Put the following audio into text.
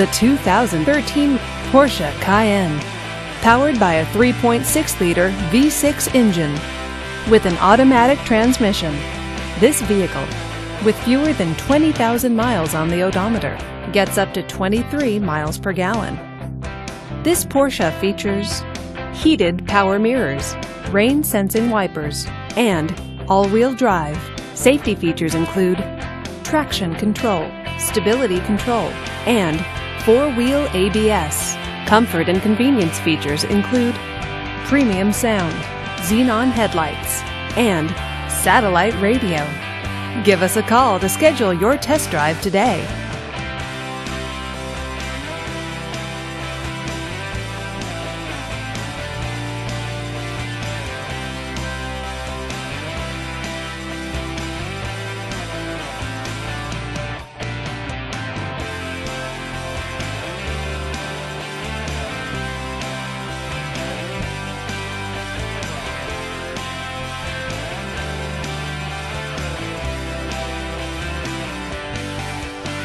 the 2013 Porsche Cayenne. Powered by a 3.6-liter V6 engine with an automatic transmission. This vehicle, with fewer than 20,000 miles on the odometer, gets up to 23 miles per gallon. This Porsche features heated power mirrors, rain sensing wipers, and all wheel drive. Safety features include traction control, stability control, and four wheel ABS. Comfort and convenience features include premium sound, xenon headlights, and satellite radio. Give us a call to schedule your test drive today.